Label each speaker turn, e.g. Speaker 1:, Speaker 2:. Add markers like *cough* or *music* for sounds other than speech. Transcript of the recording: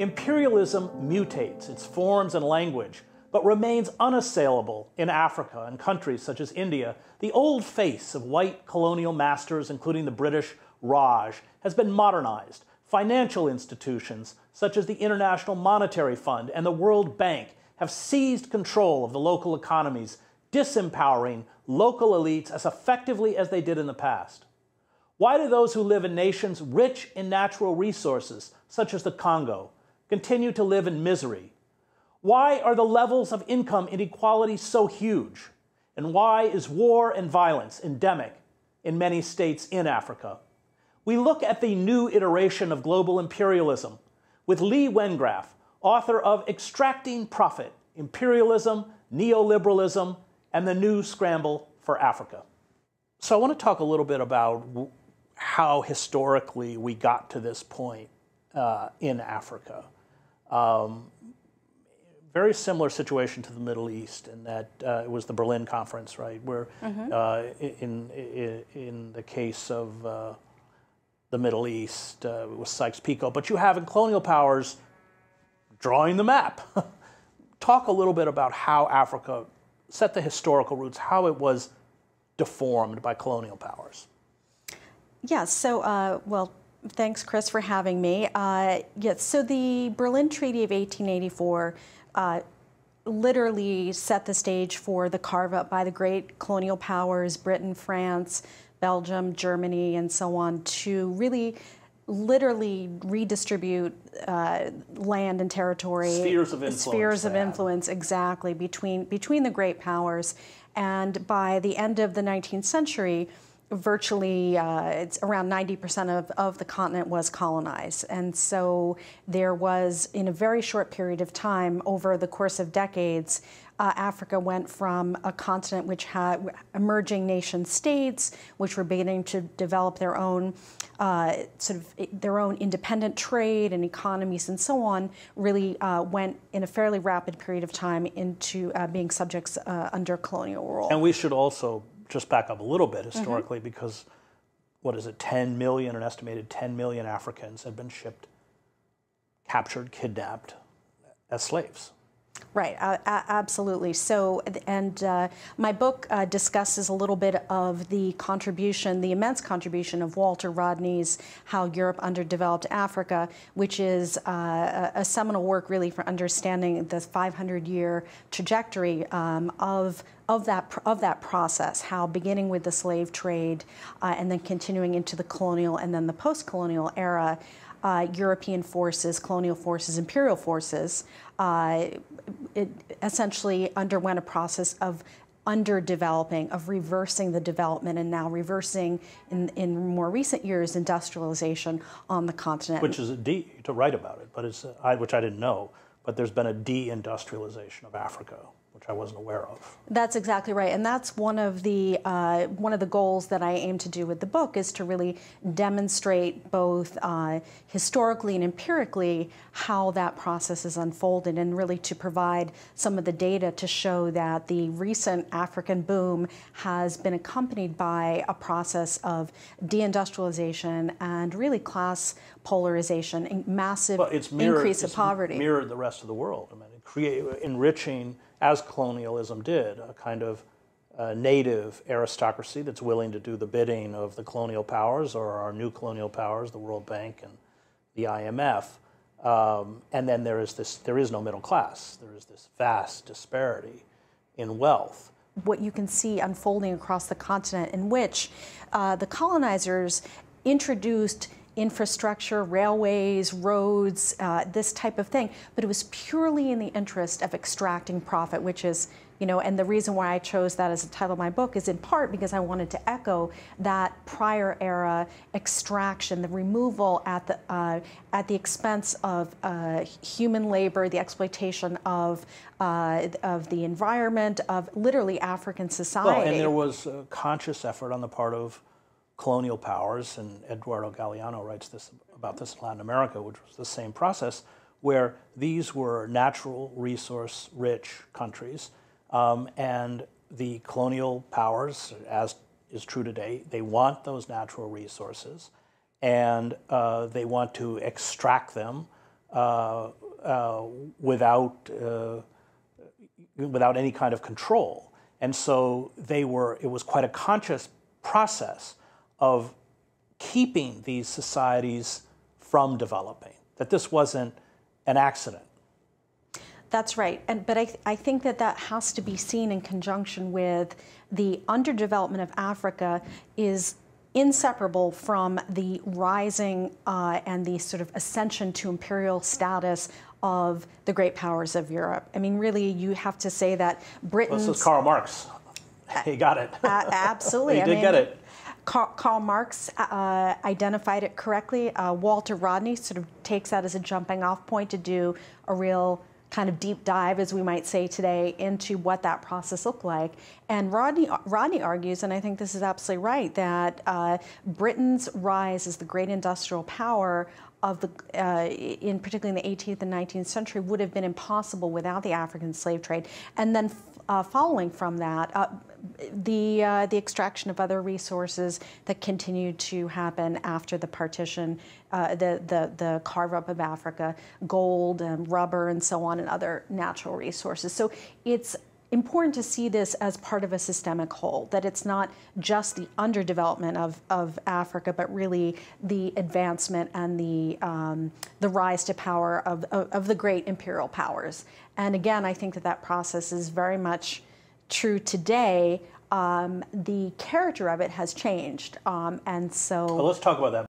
Speaker 1: Imperialism mutates its forms and language, but remains unassailable in Africa and countries such as India. The old face of white colonial masters, including the British Raj, has been modernized. Financial institutions, such as the International Monetary Fund and the World Bank, have seized control of the local economies, disempowering local elites as effectively as they did in the past. Why do those who live in nations rich in natural resources, such as the Congo, continue to live in misery? Why are the levels of income inequality so huge? And why is war and violence endemic in many states in Africa? We look at the new iteration of global imperialism with Lee Wengraf, author of Extracting Profit Imperialism, Neoliberalism, and the New Scramble for Africa. So, I want to talk a little bit about how historically we got to this point uh, in Africa. Um, very similar situation to the Middle East in that uh, it was the Berlin Conference, right? Where mm-hmm. uh, in, in, in the case of uh, the Middle East, uh, it was Sykes-Picot, but you have in colonial powers drawing the map. *laughs* Talk a little bit about how Africa set the historical roots, how it was deformed by colonial powers.
Speaker 2: Yeah, so, uh, well, thanks, Chris, for having me. Uh, yes, so the Berlin Treaty of 1884 uh, literally set the stage for the carve up by the great colonial powers, Britain, France, Belgium, Germany, and so on, to really literally redistribute uh, land and territory.
Speaker 1: Spheres of influence
Speaker 2: spheres of influence exactly between between the great powers. And by the end of the 19th century virtually uh, it's around 90% of, of the continent was colonized and so there was in a very short period of time over the course of decades uh, Africa went from a continent which had emerging nation states, which were beginning to develop their own uh, sort of their own independent trade and economies and so on, really uh, went in a fairly rapid period of time into uh, being subjects uh, under colonial rule.
Speaker 1: And we should also just back up a little bit historically mm-hmm. because what is it, 10 million, an estimated 10 million Africans had been shipped, captured, kidnapped as slaves.
Speaker 2: Right, uh, absolutely. So, and uh, my book uh, discusses a little bit of the contribution, the immense contribution of Walter Rodney's How Europe Underdeveloped Africa, which is uh, a seminal work really for understanding the 500 year trajectory um, of of that of that process, how beginning with the slave trade uh, and then continuing into the colonial and then the post-colonial era, uh, European forces, colonial forces, imperial forces, uh, essentially underwent a process of underdeveloping, of reversing the development, and now reversing in, in more recent years industrialization on the continent.
Speaker 1: Which is a de- to write about it, but it's I, which I didn't know. But there's been a deindustrialization of Africa which I wasn't aware of.
Speaker 2: That's exactly right, and that's one of the uh, one of the goals that I aim to do with the book is to really demonstrate both uh, historically and empirically how that process is unfolded, and really to provide some of the data to show that the recent African boom has been accompanied by a process of deindustrialization and really class polarization, massive
Speaker 1: well, mirrored,
Speaker 2: increase of poverty.
Speaker 1: Mirrored the rest of the world. I mean, create enriching as colonialism did, a kind of uh, native aristocracy that's willing to do the bidding of the colonial powers or our new colonial powers, the World Bank and the IMF. Um, and then there is this, there is no middle class. There is this vast disparity in wealth.
Speaker 2: What you can see unfolding across the continent, in which uh, the colonizers introduced infrastructure, railways, roads, uh, this type of thing. But it was purely in the interest of extracting profit, which is, you know, and the reason why I chose that as the title of my book is in part because I wanted to echo that prior era extraction, the removal at the uh, at the expense of uh, human labor, the exploitation of uh, of the environment, of literally African society.
Speaker 1: Well, and there was a conscious effort on the part of colonial powers, and Eduardo Galeano writes this about this in Latin America, which was the same process, where these were natural resource rich countries, um, and the colonial powers, as is true today, they want those natural resources, and uh, they want to extract them uh, uh, without, uh, without any kind of control. And so they were, it was quite a conscious process of keeping these societies from developing, that this wasn't an accident.
Speaker 2: That's right. And, but I, I think that that has to be seen in conjunction with the underdevelopment of Africa is inseparable from the rising uh, and the sort of ascension to imperial status of the great powers of Europe. I mean, really, you have to say that Britain.
Speaker 1: This is Karl Marx. He got it.
Speaker 2: absolutely. *laughs*
Speaker 1: he
Speaker 2: I
Speaker 1: did
Speaker 2: mean,
Speaker 1: get it.
Speaker 2: Karl Marx uh, identified it correctly. Uh, Walter Rodney sort of takes that as a jumping off point to do a real kind of deep dive, as we might say today, into what that process looked like. And Rodney, Rodney argues, and I think this is absolutely right, that uh, Britain's rise as the great industrial power of the, uh, in particularly in the 18th and 19th century, would have been impossible without the African slave trade. And then uh, following from that, uh, the uh, the extraction of other resources that continued to happen after the partition, uh, the the the carve up of Africa, gold and rubber and so on, and other natural resources. So it's important to see this as part of a systemic whole, that it's not just the underdevelopment of, of Africa, but really the advancement and the, um, the rise to power of, of, of, the great imperial powers. And again, I think that that process is very much true today. Um, the character of it has changed. Um, and so.
Speaker 1: Well, let's talk about that.